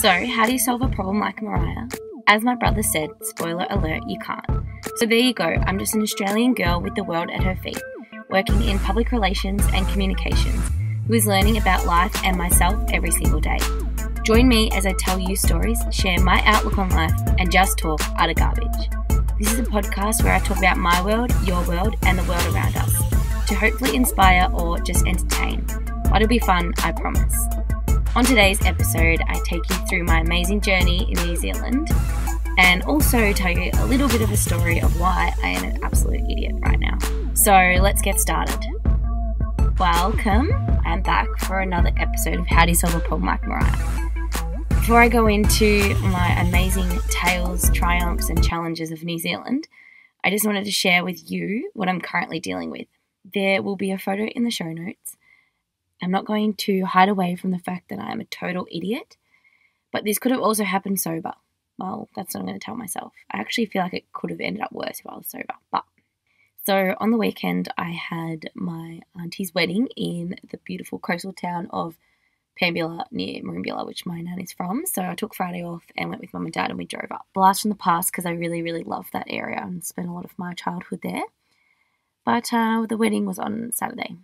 So, how do you solve a problem like Mariah? As my brother said, spoiler alert, you can't. So there you go, I'm just an Australian girl with the world at her feet, working in public relations and communications, who is learning about life and myself every single day. Join me as I tell you stories, share my outlook on life, and just talk utter garbage. This is a podcast where I talk about my world, your world, and the world around us to hopefully inspire or just entertain. But it'll be fun, I promise. On today's episode, I take you through my amazing journey in New Zealand and also tell you a little bit of a story of why I am an absolute idiot right now. So let's get started. Welcome. I'm back for another episode of How Do You Solve a Problem Like Mariah. Before I go into my amazing tales, triumphs, and challenges of New Zealand, I just wanted to share with you what I'm currently dealing with. There will be a photo in the show notes. I'm not going to hide away from the fact that I am a total idiot, but this could have also happened sober. Well, that's what I'm going to tell myself. I actually feel like it could have ended up worse if I was sober. But so on the weekend, I had my auntie's wedding in the beautiful coastal town of Pambula near Merimbula, which my nan is from. So I took Friday off and went with mum and dad and we drove up. Blast from the past because I really, really love that area and spent a lot of my childhood there. But uh, the wedding was on Saturday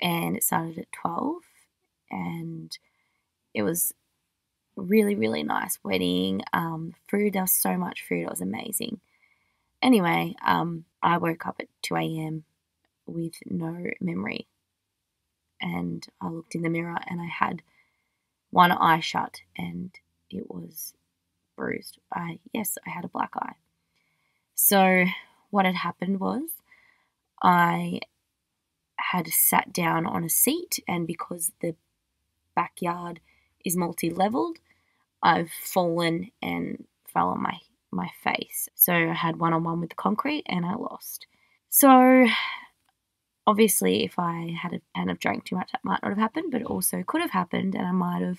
and it started at 12 and it was really, really nice wedding. Um, food, there was so much food, it was amazing. Anyway, um, I woke up at 2 a.m. with no memory and I looked in the mirror and I had one eye shut and it was bruised. I yes, I had a black eye. So what had happened was I had sat down on a seat and because the backyard is multi-leveled, I've fallen and fell on my my face. So I had one on one with the concrete and I lost. So obviously, if I had a, had have drank too much, that might not have happened, but it also could have happened, and I might have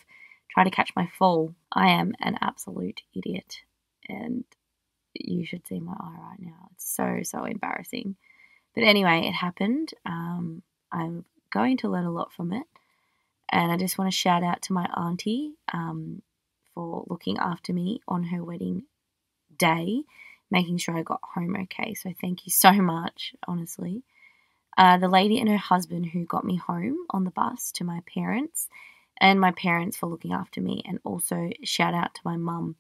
tried to catch my fall. I am an absolute idiot, and you should see my eye right now. It's so so embarrassing. But anyway, it happened. Um, I'm going to learn a lot from it, and I just want to shout out to my auntie um, for looking after me on her wedding day, making sure I got home okay. So thank you so much, honestly. Uh, the lady and her husband who got me home on the bus to my parents, and my parents for looking after me, and also shout out to my mum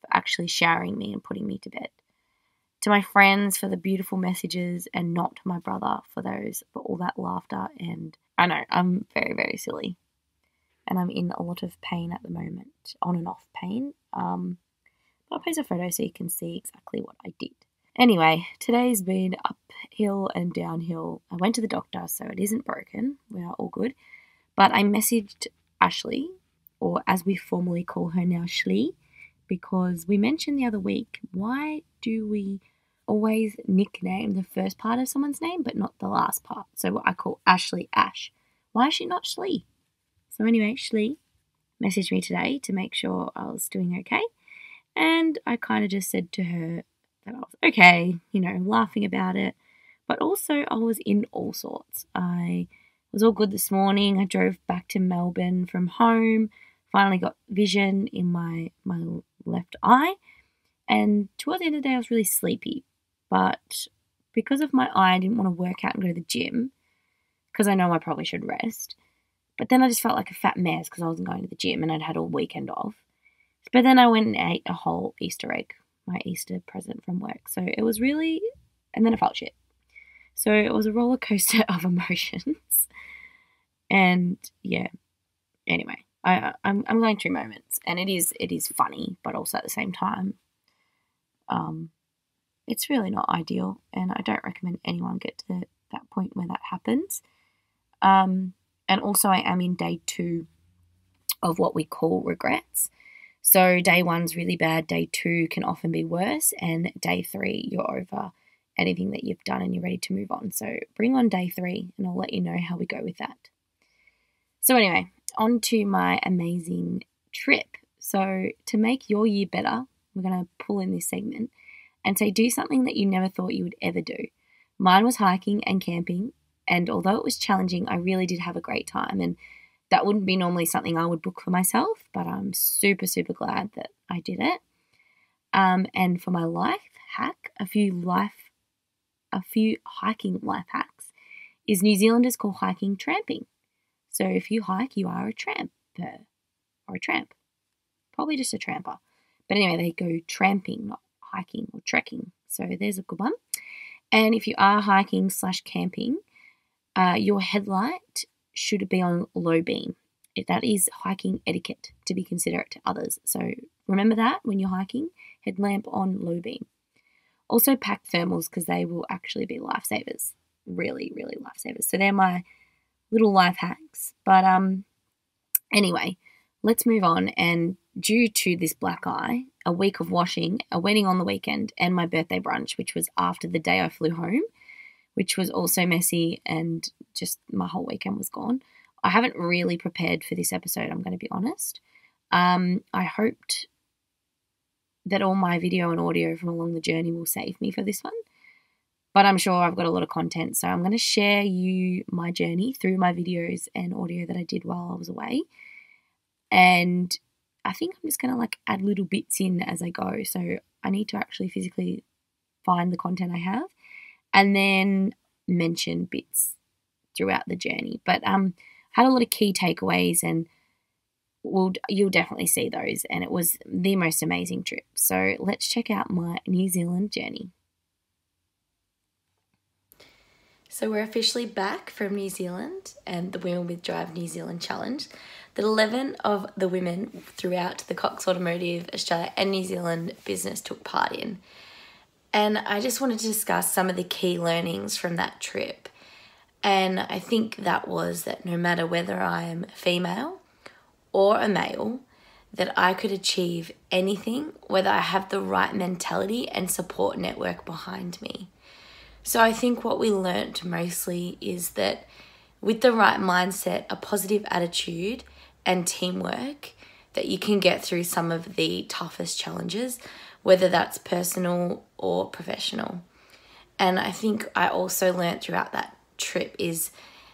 for actually showering me and putting me to bed. To my friends for the beautiful messages, and not my brother for those for all that laughter. And I know I'm very very silly, and I'm in a lot of pain at the moment, on and off pain. Um, but I'll post a photo so you can see exactly what I did. Anyway, today's been uphill and downhill. I went to the doctor, so it isn't broken. We are all good. But I messaged Ashley, or as we formally call her now, Shlee, because we mentioned the other week why do we always nickname the first part of someone's name but not the last part? So I call Ashley Ash. Why is she not Shlee? So anyway, Shlee messaged me today to make sure I was doing okay. And I kind of just said to her, that I was okay, you know, laughing about it. But also, I was in all sorts. I was all good this morning. I drove back to Melbourne from home, finally got vision in my, my left eye. And towards the end of the day, I was really sleepy. But because of my eye, I didn't want to work out and go to the gym because I know I probably should rest. But then I just felt like a fat mess because I wasn't going to the gym and I'd had all weekend off. But then I went and ate a whole Easter egg my Easter present from work. So it was really, and then I felt shit. So it was a roller coaster of emotions. and yeah, anyway, I, I'm, I'm going through moments and it is, it is funny, but also at the same time, um, it's really not ideal. And I don't recommend anyone get to that point where that happens. Um, and also I am in day two of what we call regrets. So day one's really bad, day two can often be worse, and day three, you're over anything that you've done and you're ready to move on. So bring on day three, and I'll let you know how we go with that. So, anyway, on to my amazing trip. So, to make your year better, we're going to pull in this segment and say, do something that you never thought you would ever do. Mine was hiking and camping, and although it was challenging, I really did have a great time. And that wouldn't be normally something I would book for myself, but I'm super, super glad that I did it. Um, and for my life hack, a few life, a few hiking life hacks is New Zealanders call hiking tramping. So if you hike, you are a tramp or a tramp, probably just a tramper. But anyway, they go tramping, not hiking or trekking. So there's a good one. And if you are hiking slash camping, uh, your headlight should be on low beam. If that is hiking etiquette to be considerate to others. So remember that when you're hiking, headlamp on low beam. Also pack thermals because they will actually be lifesavers. Really, really lifesavers. So they're my little life hacks. But um anyway, let's move on and due to this black eye, a week of washing, a wedding on the weekend, and my birthday brunch, which was after the day I flew home, which was also messy and just my whole weekend was gone. I haven't really prepared for this episode, I'm going to be honest. Um, I hoped that all my video and audio from along the journey will save me for this one. But I'm sure I've got a lot of content, so I'm going to share you my journey through my videos and audio that I did while I was away. And I think I'm just going to like add little bits in as I go. So I need to actually physically find the content I have and then mention bits throughout the journey. But um had a lot of key takeaways and we'll, you'll definitely see those and it was the most amazing trip. So let's check out my New Zealand journey. So we're officially back from New Zealand and the Women with Drive New Zealand Challenge that 11 of the women throughout the Cox Automotive Australia and New Zealand business took part in. And I just wanted to discuss some of the key learnings from that trip. And I think that was that no matter whether I am female or a male, that I could achieve anything, whether I have the right mentality and support network behind me. So I think what we learnt mostly is that with the right mindset, a positive attitude, and teamwork that you can get through some of the toughest challenges, whether that's personal or professional. And I think I also learned throughout that trip is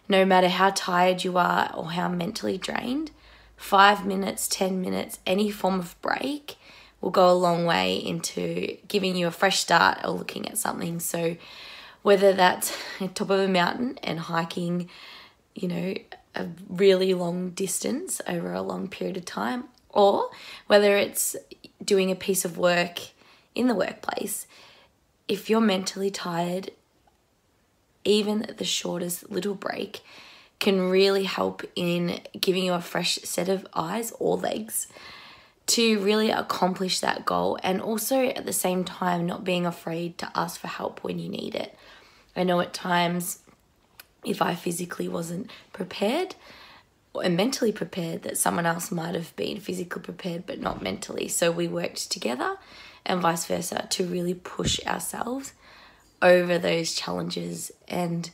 no matter how tired you are or how mentally drained, five minutes, 10 minutes, any form of break will go a long way into giving you a fresh start or looking at something. So, whether that's top of a mountain and hiking, you know, a really long distance over a long period of time, or whether it's doing a piece of work in the workplace, if you're mentally tired, even the shortest little break can really help in giving you a fresh set of eyes or legs to really accomplish that goal and also at the same time not being afraid to ask for help when you need it. I know at times if I physically wasn't prepared and mentally prepared, that someone else might have been physically prepared but not mentally. So we worked together and vice versa to really push ourselves over those challenges. And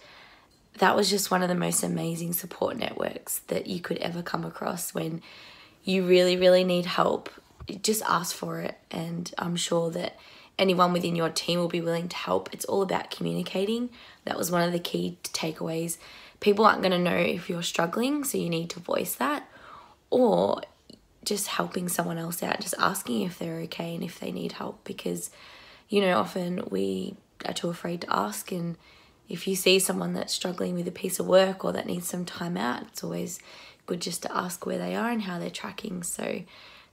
that was just one of the most amazing support networks that you could ever come across when you really, really need help. Just ask for it. And I'm sure that anyone within your team will be willing to help. It's all about communicating. That was one of the key takeaways. People aren't going to know if you're struggling, so you need to voice that. Or just helping someone else out, just asking if they're okay and if they need help because, you know, often we are too afraid to ask. And if you see someone that's struggling with a piece of work or that needs some time out, it's always good just to ask where they are and how they're tracking. So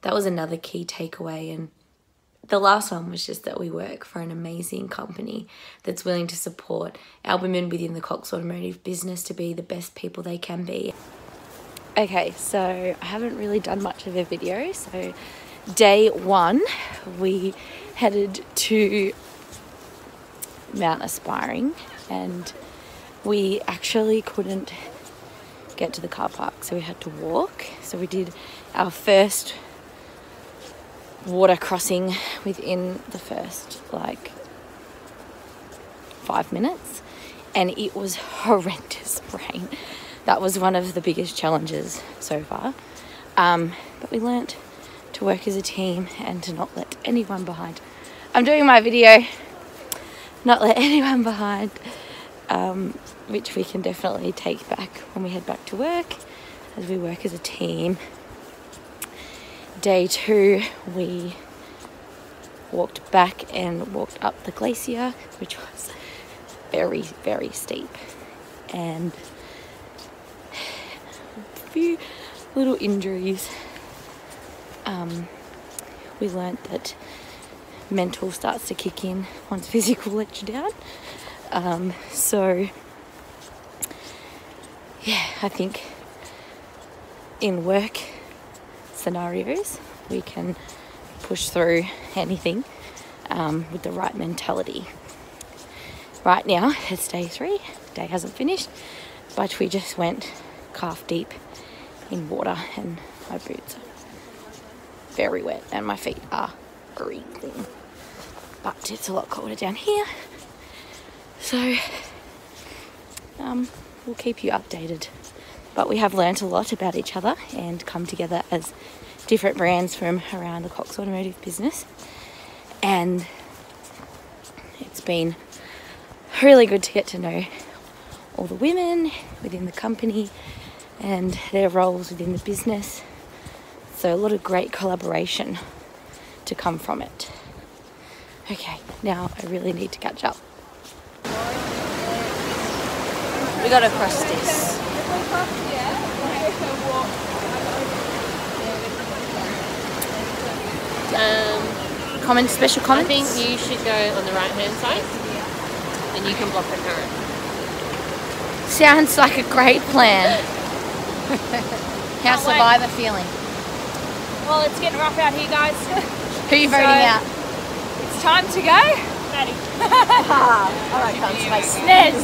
that was another key takeaway. And the last one was just that we work for an amazing company that's willing to support our women within the Cox Automotive business to be the best people they can be. Okay, so I haven't really done much of a video. So, day one, we headed to Mount Aspiring and we actually couldn't get to the car park, so we had to walk. So, we did our first water crossing within the first like five minutes, and it was horrendous rain. That was one of the biggest challenges so far. Um, but we learnt to work as a team and to not let anyone behind. I'm doing my video, not let anyone behind, um, which we can definitely take back when we head back to work. as we work as a team. Day two, we walked back and walked up the glacier, which was very, very steep. And a few little injuries. Um, we learnt that mental starts to kick in once physical lets you down. Um, so, yeah, I think in work scenarios we can push through anything um, with the right mentality. Right now, it's day three, day hasn't finished, but we just went calf deep in water and my boots are very wet and my feet are freezing. But it's a lot colder down here. So um, we'll keep you updated. But we have learnt a lot about each other and come together as different brands from around the Cox Automotive business. And it's been really good to get to know all the women within the company and their roles within the business. So, a lot of great collaboration to come from it. Okay, now I really need to catch up. We gotta cross this. Um, Comment, special I think you should go on the right hand side and you can block the current. Sounds like a great plan. How's Can't wait. Survivor feeling? Well, it's getting rough out here, guys. Who are you voting So- out? it's time to go. Maddie. Alright, come space. Nez.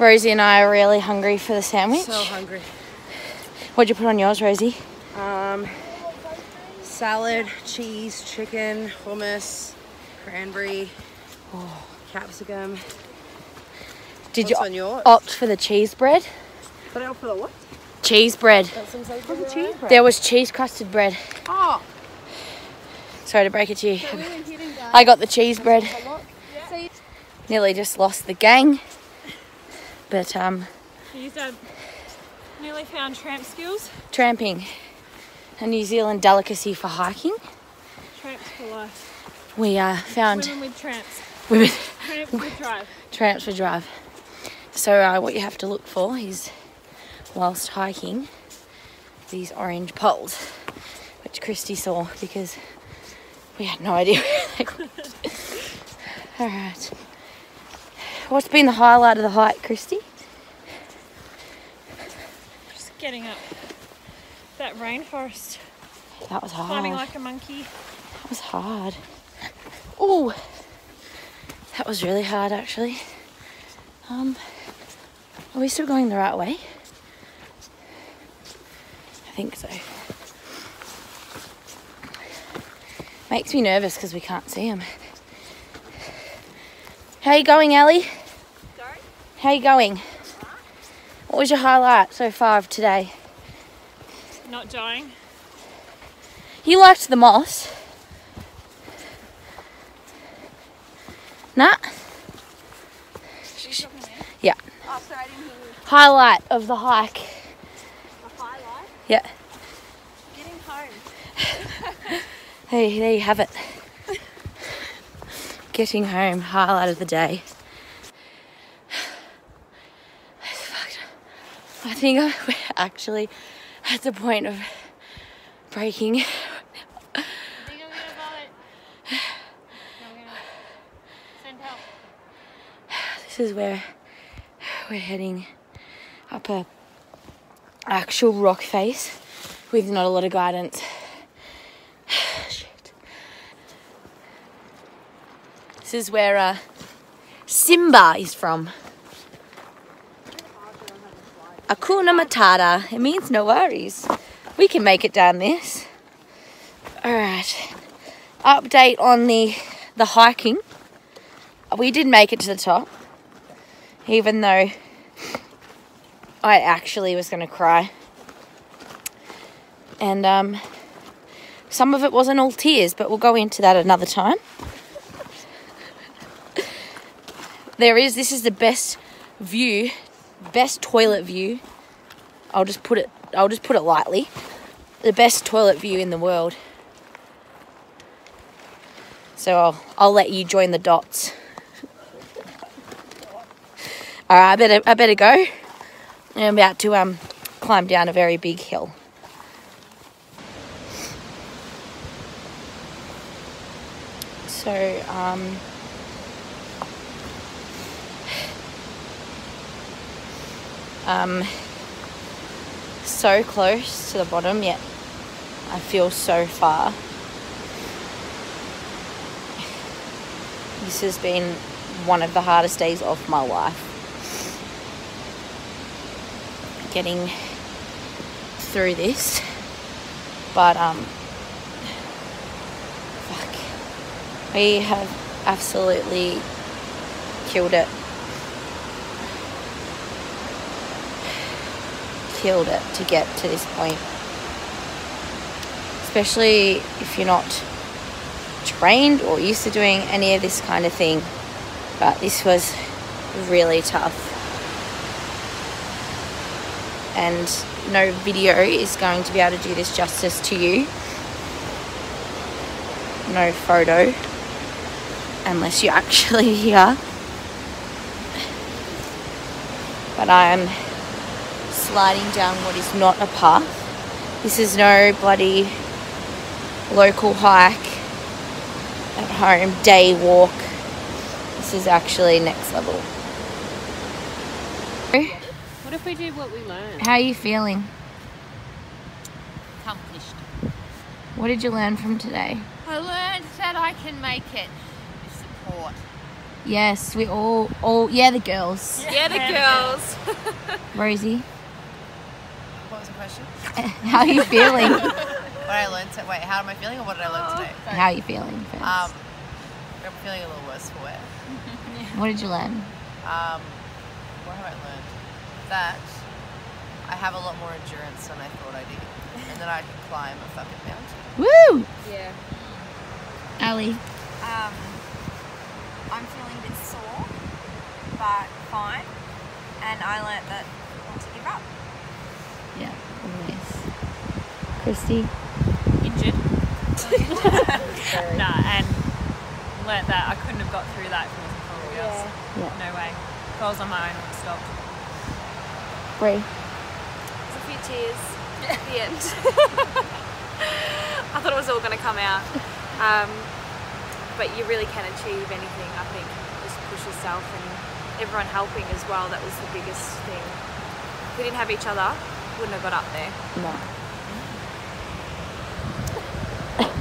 Rosie and I are really hungry for the sandwich. So hungry. What'd you put on yours, Rosie? Um, salad, cheese, chicken, hummus, cranberry, oh. capsicum. Did What's you on yours? opt for the cheese bread? But I for the what? Cheese bread. What's the cheese bread? There was cheese crusted bread. Oh, Sorry to break it to you. I got the cheese bread. Nearly just lost the gang. But um, He's uh, nearly found tramp skills. tramping, a New Zealand delicacy for hiking. Tramps for life. We uh, found Women with tramps. women Tramps with drive. tramps for drive. So uh, what you have to look for is, whilst hiking, these orange poles, which Christy saw because we had no idea where they went. All right. What's been the highlight of the hike, Christy? Just getting up that rainforest. That was hard. Climbing like a monkey. That was hard. Oh, that was really hard actually. Um, are we still going the right way? I think so. Makes me nervous because we can't see him. How you going, Ellie? How you going? What was your highlight so far of today? Not dying. You liked the moss. Nah. Yeah. Oh, sorry, I didn't hear you. Highlight of the hike. A highlight. Yeah. Getting home. Hey, there you have it. Getting home, highlight of the day. I think I- we're actually at the point of breaking. I think I'm gonna vomit. I'm send help. This is where we're heading up a actual rock face with not a lot of guidance. Shit. This is where uh, Simba is from. Akuna Matata. It means no worries. We can make it down this. Alright. Update on the the hiking. We did make it to the top. Even though I actually was gonna cry. And um some of it wasn't all tears, but we'll go into that another time. There is this is the best view, best toilet view. I'll just put it I'll just put it lightly. The best toilet view in the world. So I'll, I'll let you join the dots. All right, I better I better go. I'm about to um climb down a very big hill. So um um so close to the bottom yet I feel so far. This has been one of the hardest days of my life. Getting through this. But um fuck. We have absolutely killed it. Killed it to get to this point. Especially if you're not trained or used to doing any of this kind of thing. But this was really tough. And no video is going to be able to do this justice to you. No photo. Unless you're actually here. But I am sliding down what is not a path. This is no bloody local hike at home day walk. This is actually next level. What if we did what we learned? How are you feeling? Accomplished. What did you learn from today? I learned that I can make it. With support. Yes, we all, all, yeah, the girls. Yeah, the girls. Rosie, What was the question? how are you feeling? What I learned today. Wait, how am I feeling or what did I learn today? how are you feeling first? Um, I'm feeling a little worse for it. what did you learn? Um, what have I learned? That I have a lot more endurance than I thought I did. And that I can climb a fucking mountain. Woo! yeah. Ali. Um, I'm feeling a bit sore, but fine. And I learned that not to give up. Yeah, always. Christy. injured. no, and learnt that I couldn't have got through that if it wasn't for everybody else. Yeah. No way. If I was on my own, I would have stopped. Bree. There's a few tears at the end. I thought it was all going to come out. Um, but you really can achieve anything, I think. Just push yourself and everyone helping as well. That was the biggest thing. We didn't have each other, wouldn't have got up there. No.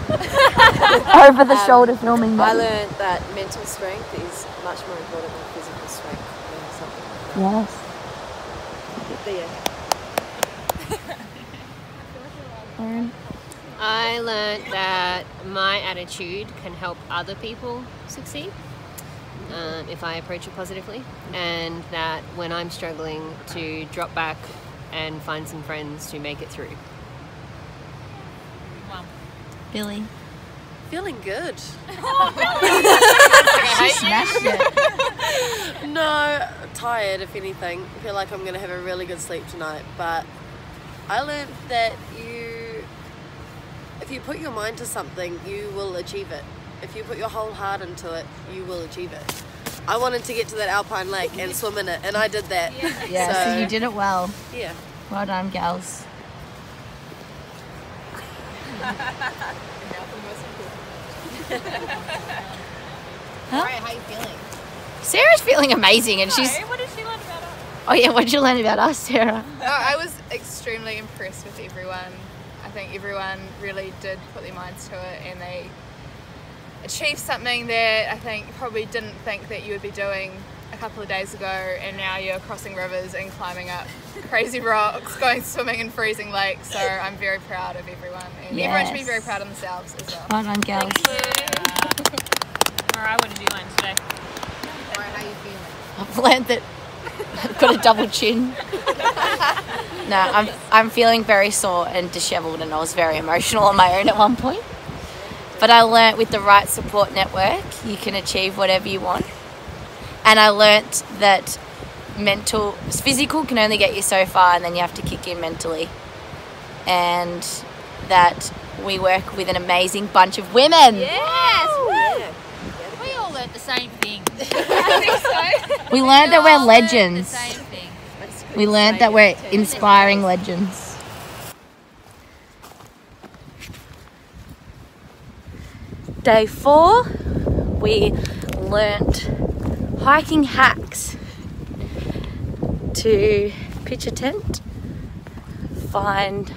Over the shoulder filming. I learned that mental strength is much more important than physical strength. or something. Yes. But yeah. Lauren. I learned that my attitude can help other people succeed um, if I approach it positively, and that when I'm struggling, to drop back and find some friends to make it through. Billy. Feeling good. She smashed it. No, tired if anything. I feel like I'm gonna have a really good sleep tonight. But I learned that you, if you put your mind to something, you will achieve it. If you put your whole heart into it, you will achieve it. I wanted to get to that alpine lake and swim in it, and I did that. Yeah, so, So- you did it well. Yeah. Well done, gals. Alright, how you feeling? Sarah's feeling amazing, and she's. what did she learn about us? Oh yeah, what did you learn about us, Sarah? Oh, I was extremely impressed with everyone. I think everyone really did put their minds to it and they achieved something that I think you probably didn't think that you would be doing a couple of days ago, and now you're crossing rivers and climbing up crazy rocks, going swimming in freezing lakes. So I'm very proud of everyone, and everyone should be very proud of themselves as well. Well done, girls. Alright, what did you learn today? Alright, how you feeling? I've learned that I've got a double chin. no, I'm I'm feeling very sore and dishevelled, and I was very emotional on my own at one point. But I learnt with the right support network, you can achieve whatever you want. And I learnt that mental, physical can only get you so far, and then you have to kick in mentally. And that we work with an amazing bunch of women. Yes! We all learnt the same thing. I think so. We learned that we're legends. The same thing. We learned that we're inspiring legends. Day four, we learnt hiking hacks to pitch a tent, find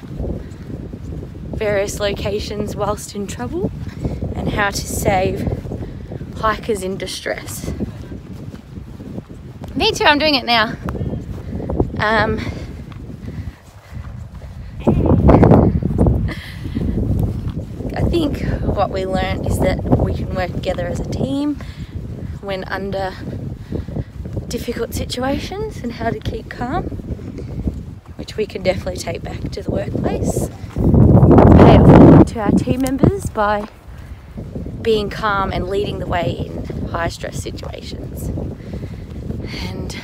various locations whilst in trouble, and how to save hikers in distress. Me too, I'm doing it now. Um, I think what we learned is that we can work together as a team when under difficult situations and how to keep calm, which we can definitely take back to the workplace. Pay forward to our team members by being calm and leading the way in high stress situations. And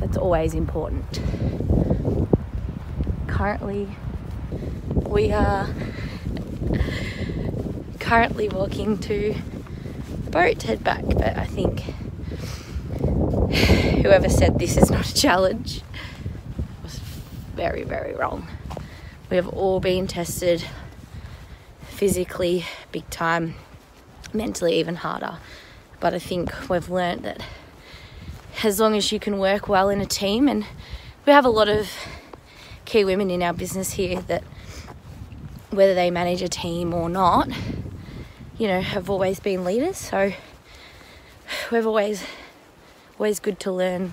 that's always important. Currently, we are currently walking to the boat to head back, but I think whoever said this is not a challenge was very, very wrong. We have all been tested physically, big time, mentally, even harder. But I think we've learnt that as long as you can work well in a team, and we have a lot of key women in our business here that whether they manage a team or not, you know, have always been leaders. So we've always always good to learn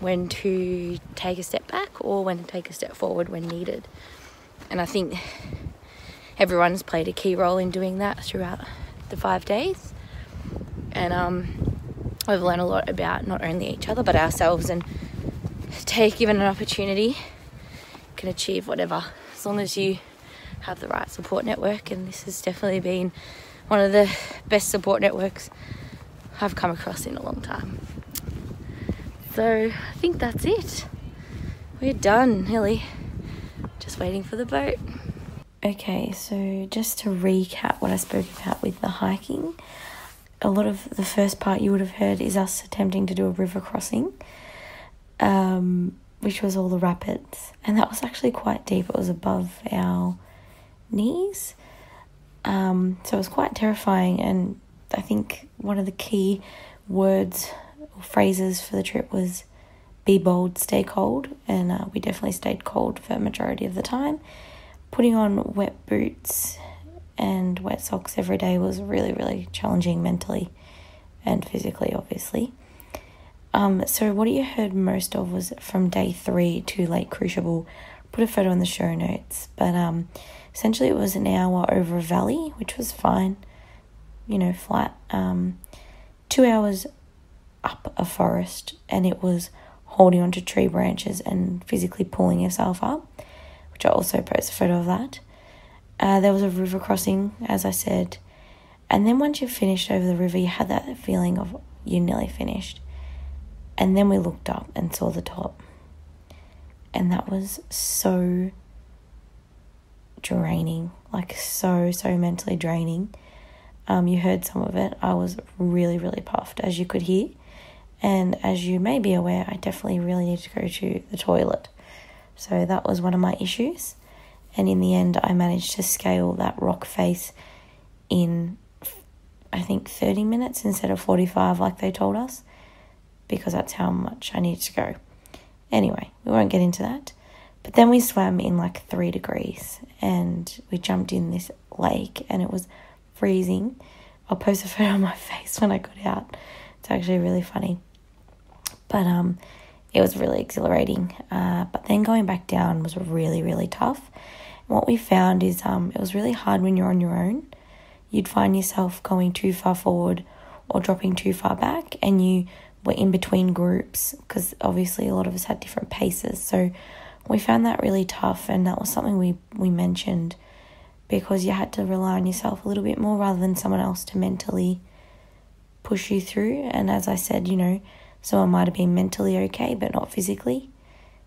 when to take a step back or when to take a step forward when needed. And I think everyone's played a key role in doing that throughout the five days. And um, we've learned a lot about not only each other but ourselves and take given an opportunity can achieve whatever as long as you have the right support network and this has definitely been one of the best support networks I've come across in a long time. So I think that's it. We're done, Hilly. Just waiting for the boat. Okay, so just to recap what I spoke about with the hiking, a lot of the first part you would have heard is us attempting to do a river crossing, um, which was all the rapids, and that was actually quite deep. It was above our knees, um, so it was quite terrifying. And I think one of the key words or phrases for the trip was "be bold, stay cold," and uh, we definitely stayed cold for a majority of the time. Putting on wet boots and wet socks every day was really, really challenging mentally and physically, obviously. Um, so, what you heard most of was from day three to Lake Crucible. Put a photo in the show notes, but um, essentially it was an hour over a valley, which was fine, you know, flat. Um, two hours up a forest, and it was holding onto tree branches and physically pulling yourself up, which I also post a photo of that. Uh, there was a river crossing, as I said, and then once you finished over the river, you had that feeling of you're nearly finished. And then we looked up and saw the top. And that was so draining, like so, so mentally draining. Um, you heard some of it. I was really, really puffed, as you could hear. And as you may be aware, I definitely really need to go to the toilet. So that was one of my issues. And in the end, I managed to scale that rock face in, I think, 30 minutes instead of 45, like they told us, because that's how much I needed to go. Anyway, we won't get into that. But then we swam in like three degrees and we jumped in this lake and it was freezing. I'll post a photo of my face when I got out. It's actually really funny. But um, it was really exhilarating. Uh, but then going back down was really, really tough. what we found is um, it was really hard when you're on your own. You'd find yourself going too far forward or dropping too far back, and you were in between groups because obviously a lot of us had different paces. So we found that really tough, and that was something we, we mentioned because you had to rely on yourself a little bit more rather than someone else to mentally push you through. And as I said, you know, someone might have been mentally okay but not physically.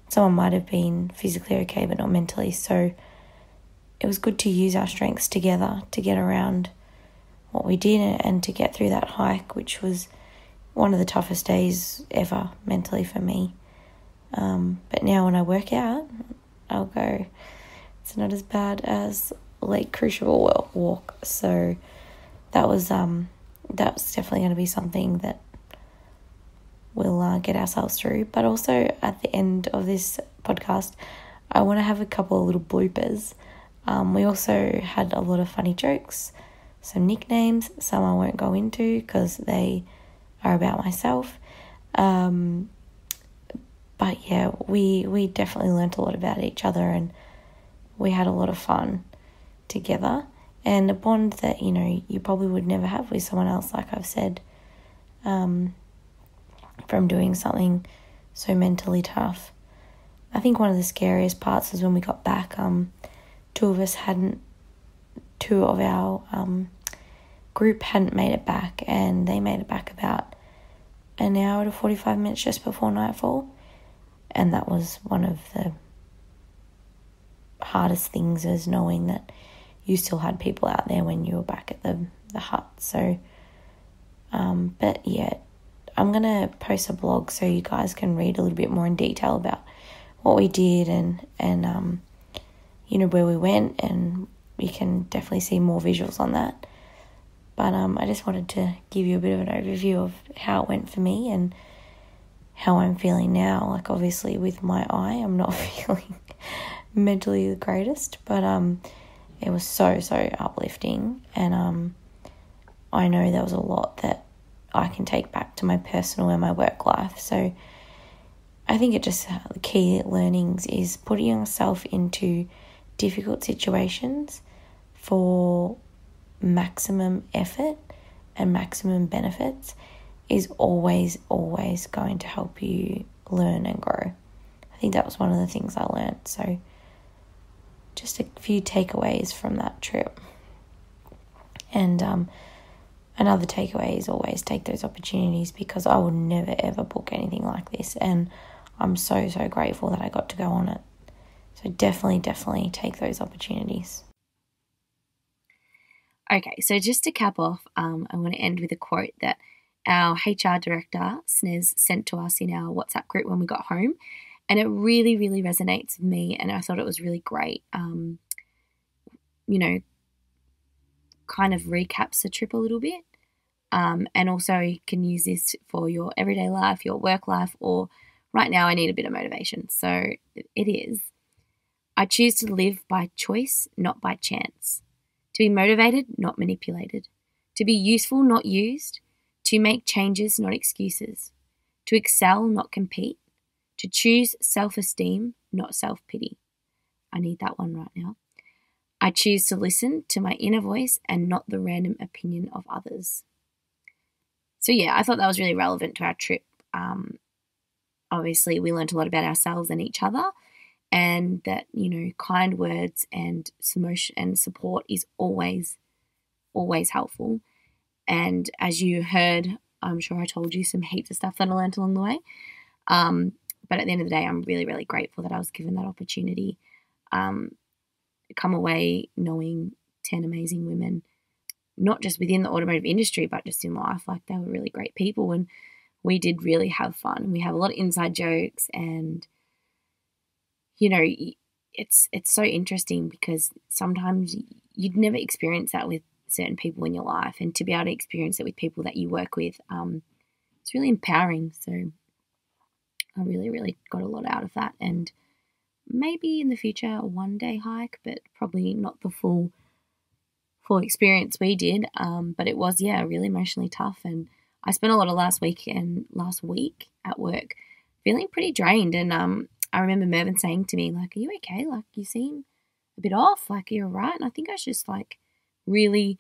Someone might have been physically okay but not mentally. So it was good to use our strengths together to get around what we did and to get through that hike, which was one of the toughest days ever mentally for me. Um, but now when I work out, I'll go, it's not as bad as Lake Crucible walk. So that was um that was definitely going to be something that we'll uh, get ourselves through. But also at the end of this podcast, I want to have a couple of little bloopers. Um, we also had a lot of funny jokes, some nicknames. Some I won't go into because they are about myself. Um, but yeah, we we definitely learnt a lot about each other and we had a lot of fun together and a bond that you know you probably would never have with someone else like I've said um, from doing something so mentally tough. I think one of the scariest parts is when we got back um, two of us hadn't two of our um, group hadn't made it back and they made it back about an hour to 45 minutes just before nightfall and that was one of the hardest things is knowing that you still had people out there when you were back at the, the hut. So, um, but yeah, I'm going to post a blog so you guys can read a little bit more in detail about what we did and, and, um, you know, where we went and you can definitely see more visuals on that. But, um, I just wanted to give you a bit of an overview of how it went for me and how I'm feeling now. Like obviously with my eye, I'm not feeling mentally the greatest, but, um, it was so so uplifting. And um I know there was a lot that I can take back to my personal and my work life. So I think it just uh, the key learnings is putting yourself into difficult situations for maximum effort and maximum benefits is always always going to help you learn and grow. I think that was one of the things I learned. So just a few takeaways from that trip. And um, another takeaway is always take those opportunities because I will never ever book anything like this. And I'm so, so grateful that I got to go on it. So definitely, definitely take those opportunities. Okay, so just to cap off, um, I want to end with a quote that our HR director, Snez, sent to us in our WhatsApp group when we got home and it really, really resonates with me. And I thought it was really great. Um, you know, kind of recaps the trip a little bit. Um, and also, you can use this for your everyday life, your work life, or right now, I need a bit of motivation. So it is. I choose to live by choice, not by chance. To be motivated, not manipulated. To be useful, not used. To make changes, not excuses. To excel, not compete to choose self esteem, not self pity. I need that one right now. I choose to listen to my inner voice and not the random opinion of others. So, yeah, I thought that was really relevant to our trip. Um, obviously, we learned a lot about ourselves and each other, and that, you know, kind words and and support is always, always helpful. And as you heard, I'm sure I told you some heaps of stuff that I learned along the way. Um, but at the end of the day, I'm really, really grateful that I was given that opportunity. Um, come away knowing 10 amazing women, not just within the automotive industry, but just in life. Like they were really great people and we did really have fun. We have a lot of inside jokes and, you know, it's it's so interesting because sometimes you'd never experience that with certain people in your life and to be able to experience it with people that you work with um, it's really empowering so I really, really got a lot out of that. And maybe in the future, a one day hike, but probably not the full full experience we did. Um, but it was, yeah, really emotionally tough. And I spent a lot of last week and last week at work feeling pretty drained. And um, I remember Mervyn saying to me, like, are you okay? Like, you seem a bit off. Like, you're right. And I think I just like really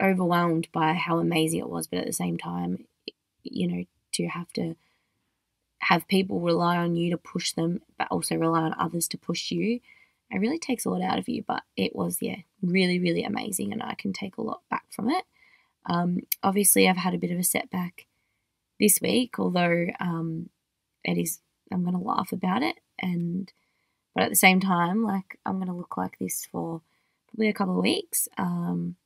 overwhelmed by how amazing it was. But at the same time, you know, to have to have people rely on you to push them, but also rely on others to push you, it really takes a lot out of you. But it was, yeah, really, really amazing. And I can take a lot back from it. Um, obviously, I've had a bit of a setback this week, although um, it is, I'm going to laugh about it. And, but at the same time, like, I'm going to look like this for probably a couple of weeks. Um,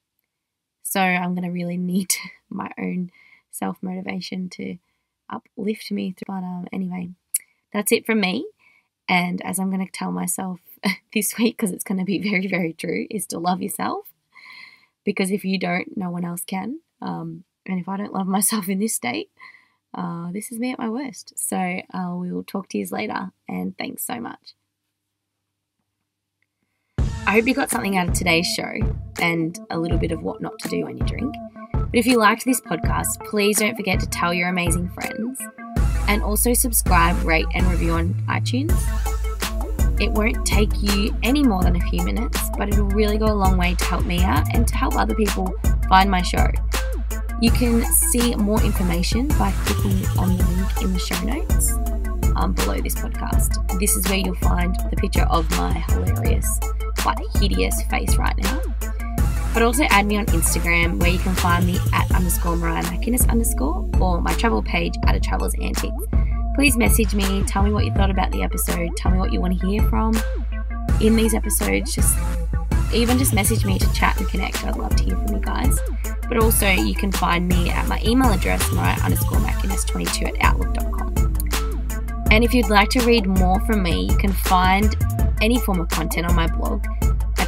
so I'm going to really need my own self motivation to uplift me. Through. But um, anyway, that's it from me. And as I'm going to tell myself this week, because it's going to be very, very true, is to love yourself. Because if you don't, no one else can. Um, and if I don't love myself in this state, uh, this is me at my worst. So uh, we will talk to you later. And thanks so much. I hope you got something out of today's show and a little bit of what not to do when you drink. But if you liked this podcast, please don't forget to tell your amazing friends and also subscribe, rate, and review on iTunes. It won't take you any more than a few minutes, but it'll really go a long way to help me out and to help other people find my show. You can see more information by clicking on the link in the show notes um, below this podcast. This is where you'll find the picture of my hilarious quite hideous face right now. But also add me on Instagram where you can find me at underscore Mariah MacInnes underscore or my travel page at a travel's antics. Please message me, tell me what you thought about the episode, tell me what you want to hear from in these episodes. Just even just message me to chat and connect. I'd love to hear from you guys. But also you can find me at my email address, Mariah underscore MacInnes22 at outlook.com. And if you'd like to read more from me, you can find any form of content on my blog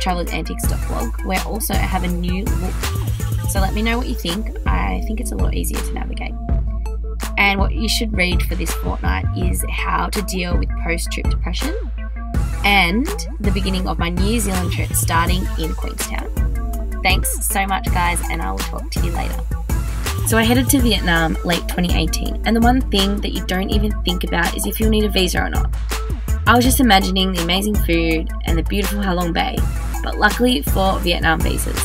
at travelersantics.blog, where also I have a new look. So let me know what you think. I think it's a lot easier to navigate. And what you should read for this fortnight is how to deal with post trip depression and the beginning of my New Zealand trip starting in Queenstown. Thanks so much, guys, and I will talk to you later. So I headed to Vietnam late 2018, and the one thing that you don't even think about is if you'll need a visa or not. I was just imagining the amazing food and the beautiful Halong Bay, but luckily for Vietnam visas,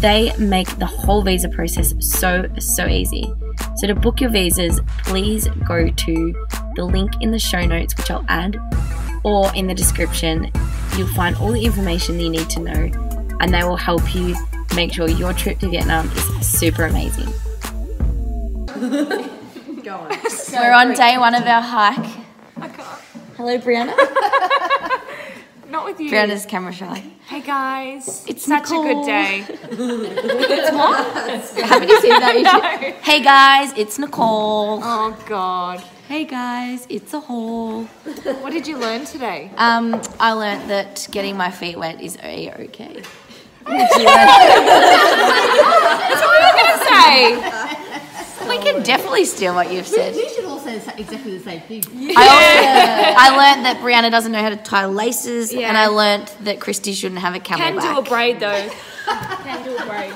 they make the whole visa process so, so easy. So to book your visas, please go to the link in the show notes, which I'll add, or in the description. You'll find all the information that you need to know, and they will help you make sure your trip to Vietnam is super amazing. Go on. We're on day one of our hike. Hello, Brianna. Not with you. Brianna's camera shy. Hey guys. It's such a good day. it's what? Haven't you seen that? You should- Hey guys, it's Nicole. Oh God. Hey guys, it's a haul. What did you learn today? Um, I learnt that getting my feet wet is a okay. That's all you're gonna say. We can definitely steal what you've said. You should all say exactly the same thing. I also I learnt that Brianna doesn't know how to tie laces, Yeah. and I learned that Christy shouldn't have a Can CamelBak. do a braid though. Can do a braid.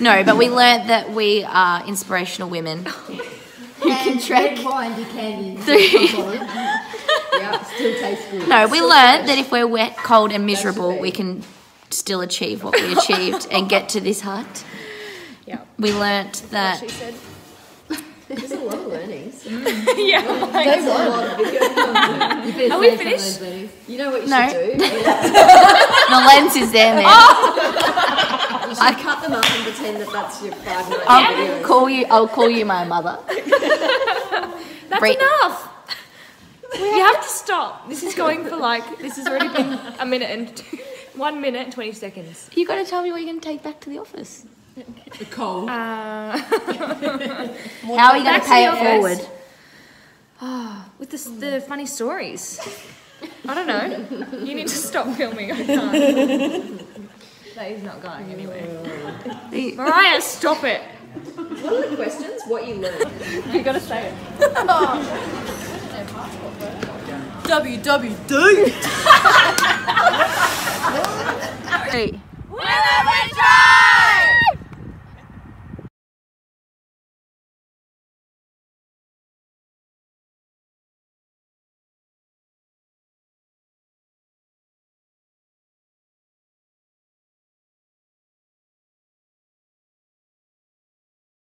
No, but we learned that we are inspirational women. You can trek windy canyon. Through- yeah, still tastes good. No, we learnt that if we're wet, cold, and miserable, we can still achieve what we achieved and get to this hut. Yeah. We learned that. She said. There's a lot of learnings. Yeah. There's a lot of video. You Are we save some of finished? You know what you No. should do? The lens is there, man. Oh. You should cut them up and pretend that that's your five minute I'll video. call you. I'll call you my mother. That's Break- enough. You have to stop. This is going for like. This has already been a minute and two, one minute and twenty seconds. You got to tell me what you're going to take back to the office. The cold. Uh, How are you going to to pay it forward? oh, with the, the funny stories. I don't know. You need to stop filming. I can't. That is not going anywhere. Mariah, stop it. What are the questions? What you learned? You gotta say it. WWD. Hey.